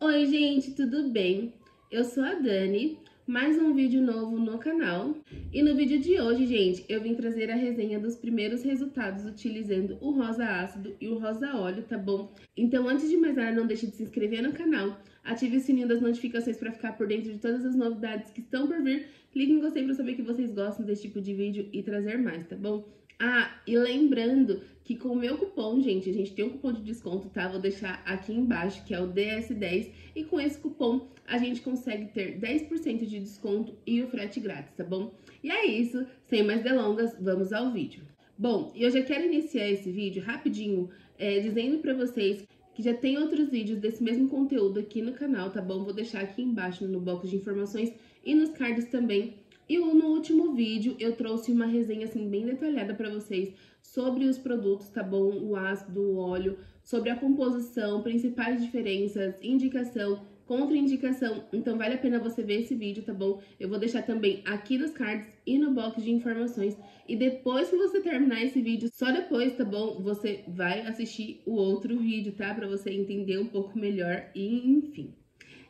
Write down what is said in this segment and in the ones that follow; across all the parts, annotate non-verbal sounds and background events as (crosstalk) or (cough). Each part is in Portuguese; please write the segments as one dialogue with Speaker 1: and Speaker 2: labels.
Speaker 1: Oi, gente, tudo bem? Eu sou a Dani, mais um vídeo novo no canal. E no vídeo de hoje, gente, eu vim trazer a resenha dos primeiros resultados utilizando o rosa ácido e o rosa óleo, tá bom? Então, antes de mais nada, não deixe de se inscrever no canal, ative o sininho das notificações para ficar por dentro de todas as novidades que estão por vir. Clique em gostei para saber que vocês gostam desse tipo de vídeo e trazer mais, tá bom? Ah, e lembrando que com o meu cupom, gente, a gente tem um cupom de desconto, tá? Vou deixar aqui embaixo, que é o DS10. E com esse cupom, a gente consegue ter 10% de desconto e o frete grátis, tá bom? E é isso, sem mais delongas, vamos ao vídeo. Bom, eu já quero iniciar esse vídeo rapidinho, é, dizendo pra vocês que já tem outros vídeos desse mesmo conteúdo aqui no canal, tá bom? Vou deixar aqui embaixo no box de informações e nos cards também e no último vídeo eu trouxe uma resenha assim bem detalhada para vocês sobre os produtos, tá bom? O ácido, o óleo, sobre a composição, principais diferenças, indicação, contraindicação. Então vale a pena você ver esse vídeo, tá bom? Eu vou deixar também aqui nos cards e no box de informações. E depois que você terminar esse vídeo, só depois, tá bom? Você vai assistir o outro vídeo, tá? Pra você entender um pouco melhor e enfim.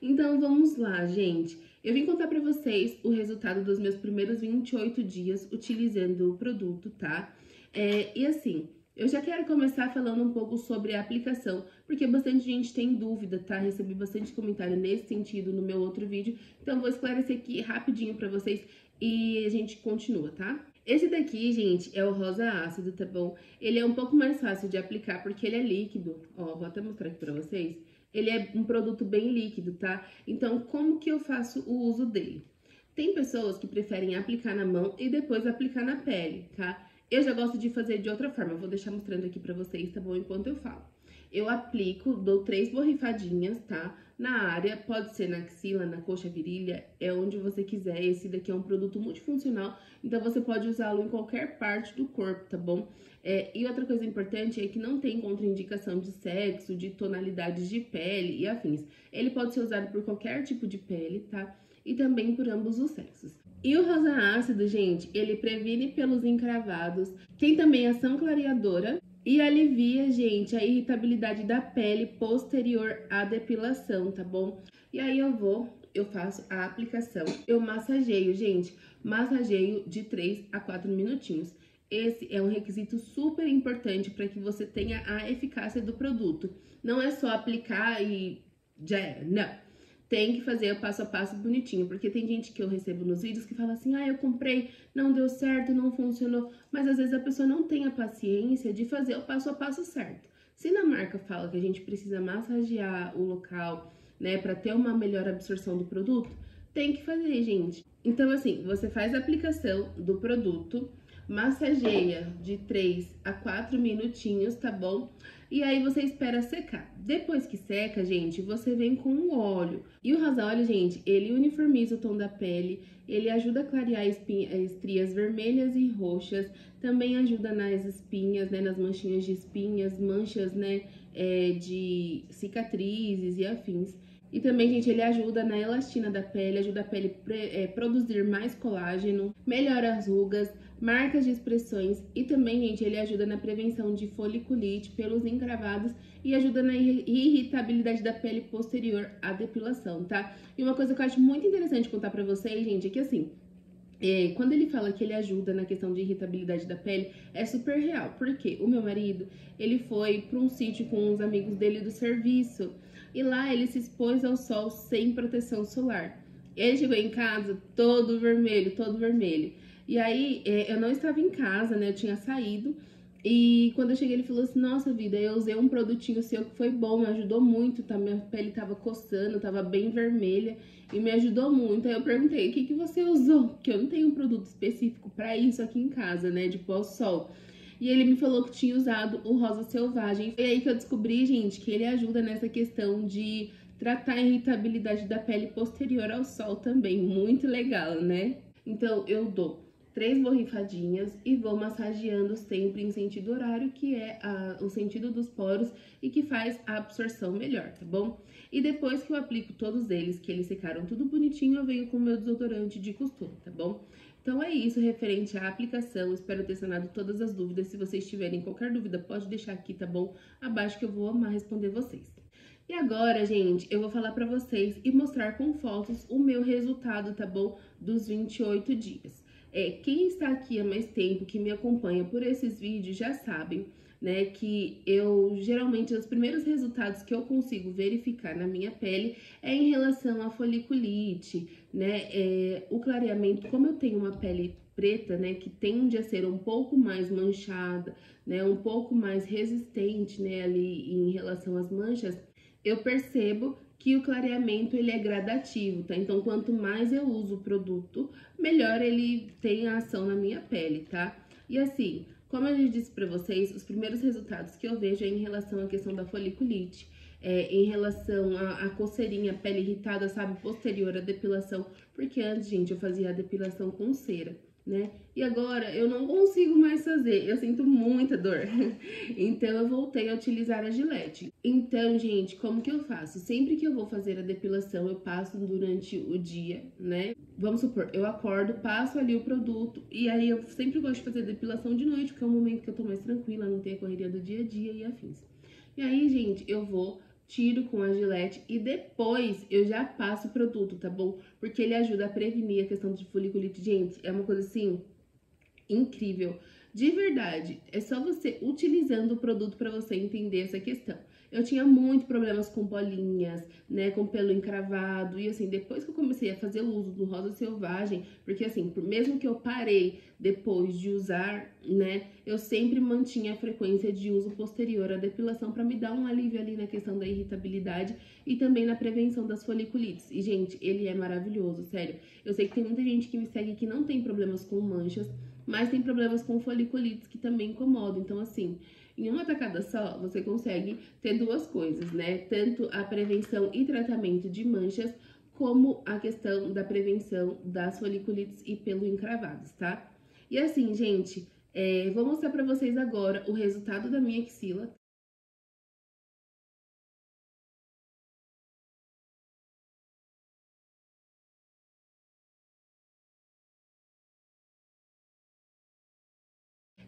Speaker 1: Então vamos lá, gente. Eu vim contar para vocês o resultado dos meus primeiros 28 dias utilizando o produto, tá? É, e assim, eu já quero começar falando um pouco sobre a aplicação, porque bastante gente tem dúvida, tá? Recebi bastante comentário nesse sentido no meu outro vídeo, então vou esclarecer aqui rapidinho para vocês e a gente continua, tá? Esse daqui, gente, é o rosa ácido, tá bom? Ele é um pouco mais fácil de aplicar porque ele é líquido. Ó, vou até mostrar aqui pra vocês ele é um produto bem líquido, tá? Então, como que eu faço o uso dele? Tem pessoas que preferem aplicar na mão e depois aplicar na pele, tá? Eu já gosto de fazer de outra forma, vou deixar mostrando aqui pra vocês, tá bom? Enquanto eu falo. Eu aplico, dou três borrifadinhas, tá? Na área, pode ser na axila, na coxa, virilha, é onde você quiser. Esse daqui é um produto multifuncional, então você pode usá-lo em qualquer parte do corpo, tá bom? É, e outra coisa importante é que não tem contraindicação de sexo, de tonalidades de pele e afins. Ele pode ser usado por qualquer tipo de pele, tá? E também por ambos os sexos. E o rosa ácido, gente, ele previne pelos encravados, tem também ação clareadora e alivia, gente, a irritabilidade da pele posterior à depilação, tá bom? E aí eu vou, eu faço a aplicação, eu massageio, gente, massageio de 3 a 4 minutinhos. Esse é um requisito super importante para que você tenha a eficácia do produto. Não é só aplicar e já era, não. Tem que fazer o passo a passo bonitinho, porque tem gente que eu recebo nos vídeos que fala assim: ah, eu comprei, não deu certo, não funcionou. Mas às vezes a pessoa não tem a paciência de fazer o passo a passo certo. Se na marca fala que a gente precisa massagear o local, né, para ter uma melhor absorção do produto, tem que fazer, gente. Então, assim, você faz a aplicação do produto massageia de 3 a 4 minutinhos, tá bom? E aí você espera secar. Depois que seca, gente, você vem com o óleo. E o rosa óleo, gente, ele uniformiza o tom da pele, ele ajuda a clarear estrias vermelhas e roxas, também ajuda nas espinhas, né, nas manchinhas de espinhas, manchas, né, é, de cicatrizes e afins. E também, gente, ele ajuda na elastina da pele, ajuda a pele a é, produzir mais colágeno, melhora as rugas, marcas de expressões e também, gente, ele ajuda na prevenção de foliculite, pelos encravados e ajuda na irritabilidade da pele posterior à depilação, tá? E uma coisa que eu acho muito interessante contar pra vocês, gente, é que assim, é, quando ele fala que ele ajuda na questão de irritabilidade da pele, é super real. Porque o meu marido, ele foi para um sítio com os amigos dele do serviço e lá ele se expôs ao sol sem proteção solar. Ele chegou em casa todo vermelho, todo vermelho. E aí, é, eu não estava em casa, né? Eu tinha saído. E quando eu cheguei, ele falou assim: Nossa vida, eu usei um produtinho seu que foi bom, me ajudou muito, tá? Minha pele tava coçando, tava bem vermelha e me ajudou muito. Aí eu perguntei: O que, que você usou? Porque eu não tenho um produto específico para isso aqui em casa, né? De pós-sol. E ele me falou que tinha usado o rosa selvagem. Foi aí que eu descobri, gente, que ele ajuda nessa questão de tratar a irritabilidade da pele posterior ao sol também. Muito legal, né? Então eu dou três borrifadinhas e vou massageando sempre em sentido horário, que é a, o sentido dos poros e que faz a absorção melhor, tá bom? E depois que eu aplico todos eles, que eles secaram tudo bonitinho, eu venho com o meu desodorante de costume, tá bom? Então é isso referente à aplicação, espero ter sanado todas as dúvidas. Se vocês tiverem qualquer dúvida, pode deixar aqui, tá bom? Abaixo que eu vou amar responder vocês. E agora, gente, eu vou falar pra vocês e mostrar com fotos o meu resultado, tá bom? Dos 28 dias. É, quem está aqui há mais tempo, que me acompanha por esses vídeos, já sabem, né, que eu geralmente os primeiros resultados que eu consigo verificar na minha pele é em relação à foliculite, né, é, o clareamento, como eu tenho uma pele preta, né, que tende a ser um pouco mais manchada, né, um pouco mais resistente, né, ali em relação às manchas, eu percebo que o clareamento ele é gradativo, tá? Então, quanto mais eu uso o produto, melhor ele tem a ação na minha pele, tá? E assim, como eu já disse para vocês, os primeiros resultados que eu vejo é em relação à questão da foliculite, é, em relação à, coceirinha, pele irritada, sabe, posterior à depilação, porque antes, gente, eu fazia a depilação com cera né? E agora eu não consigo mais fazer, eu sinto muita dor. (laughs) então eu voltei a utilizar a Gillette. Então, gente, como que eu faço? Sempre que eu vou fazer a depilação, eu passo durante o dia, né? Vamos supor, eu acordo, passo ali o produto e aí eu sempre gosto de fazer depilação de noite, porque é o momento que eu tô mais tranquila, não tem a correria do dia a dia e afins. E aí, gente, eu vou tiro com a gilete e depois eu já passo o produto, tá bom? Porque ele ajuda a prevenir a questão de foliculite. Gente, é uma coisa assim incrível. De verdade, é só você utilizando o produto para você entender essa questão. Eu tinha muito problemas com bolinhas, né, com pelo encravado, e assim, depois que eu comecei a fazer o uso do rosa selvagem, porque assim, mesmo que eu parei depois de usar, né, eu sempre mantinha a frequência de uso posterior à depilação para me dar um alívio ali na questão da irritabilidade e também na prevenção das foliculites. E gente, ele é maravilhoso, sério. Eu sei que tem muita gente que me segue que não tem problemas com manchas, mas tem problemas com foliculites que também incomodam. Então assim, em uma tacada só, você consegue ter duas coisas, né? Tanto a prevenção e tratamento de manchas, como a questão da prevenção das foliculites e pelo encravados, tá? E assim, gente, é, vou mostrar pra vocês agora o resultado da minha axila,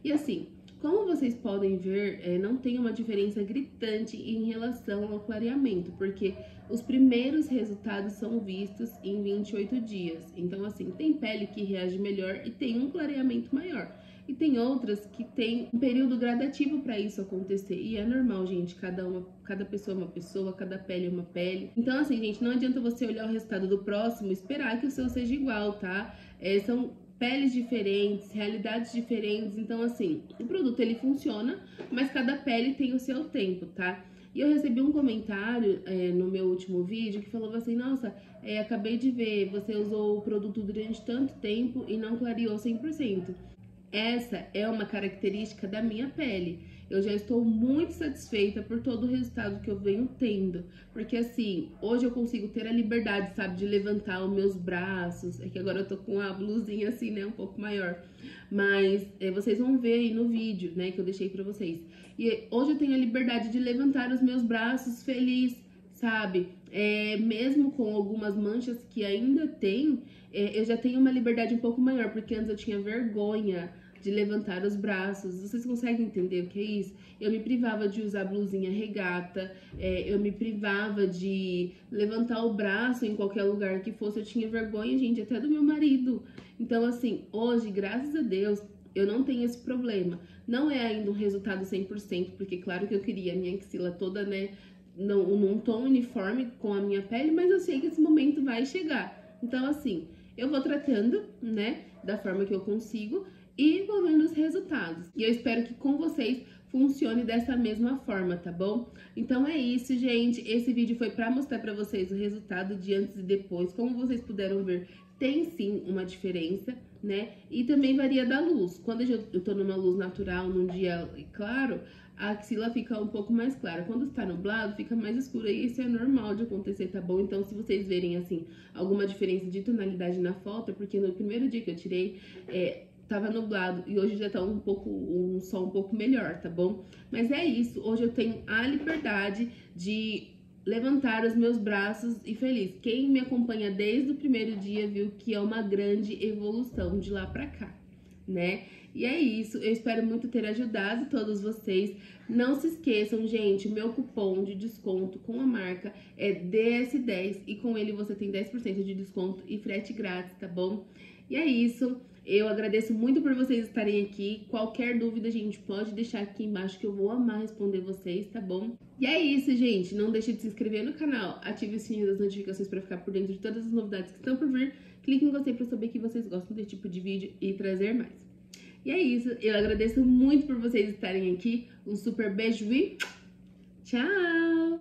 Speaker 1: E assim, como vocês podem ver, é, não tem uma diferença gritante em relação ao clareamento, porque os primeiros resultados são vistos em 28 dias. Então, assim, tem pele que reage melhor e tem um clareamento maior. E tem outras que tem um período gradativo para isso acontecer. E é normal, gente. Cada, uma, cada pessoa é uma pessoa, cada pele é uma pele. Então, assim, gente, não adianta você olhar o resultado do próximo e esperar que o seu seja igual, tá? É, são peles diferentes, realidades diferentes. Então, assim, o produto ele funciona, mas cada pele tem o seu tempo, tá? E eu recebi um comentário é, no meu último vídeo que falou assim: Nossa, é, acabei de ver, você usou o produto durante tanto tempo e não clareou 100%. Essa é uma característica da minha pele eu já estou muito satisfeita por todo o resultado que eu venho tendo. Porque assim, hoje eu consigo ter a liberdade, sabe, de levantar os meus braços. É que agora eu tô com a blusinha assim, né, um pouco maior. Mas é, vocês vão ver aí no vídeo, né, que eu deixei pra vocês. E hoje eu tenho a liberdade de levantar os meus braços feliz, sabe? É, mesmo com algumas manchas que ainda tem, é, eu já tenho uma liberdade um pouco maior, porque antes eu tinha vergonha de levantar os braços. Vocês conseguem entender o que é isso? Eu me privava de usar blusinha regata, é, eu me privava de levantar o braço em qualquer lugar que fosse. Eu tinha vergonha, gente, até do meu marido. Então, assim, hoje, graças a Deus, eu não tenho esse problema. Não é ainda um resultado 100%, porque claro que eu queria a minha axila toda, né, num, num tom uniforme com a minha pele, mas eu sei que esse momento vai chegar. Então, assim, eu vou tratando, né, da forma que eu consigo e vou vendo os resultados. E eu espero que com vocês funcione dessa mesma forma, tá bom? Então é isso, gente. Esse vídeo foi para mostrar para vocês o resultado de antes e depois. Como vocês puderam ver, tem sim uma diferença, né? E também varia da luz. Quando eu tô numa luz natural, num dia claro, a axila fica um pouco mais clara. Quando está nublado, fica mais escura e isso é normal de acontecer, tá bom? Então, se vocês verem, assim, alguma diferença de tonalidade na foto, é porque no primeiro dia que eu tirei, é, tava nublado e hoje já tá um pouco um sol um pouco melhor, tá bom? Mas é isso, hoje eu tenho a liberdade de levantar os meus braços e feliz. Quem me acompanha desde o primeiro dia viu que é uma grande evolução de lá pra cá, né? E é isso, eu espero muito ter ajudado todos vocês. Não se esqueçam, gente, meu cupom de desconto com a marca é DS10 e com ele você tem 10% de desconto e frete grátis, tá bom? E é isso. Eu agradeço muito por vocês estarem aqui. Qualquer dúvida, gente, pode deixar aqui embaixo que eu vou amar responder vocês, tá bom? E é isso, gente. Não deixe de se inscrever no canal, ative o sininho das notificações para ficar por dentro de todas as novidades que estão por vir. Clique em gostei para saber que vocês gostam desse tipo de vídeo e trazer mais. E é isso. Eu agradeço muito por vocês estarem aqui. Um super beijo e tchau!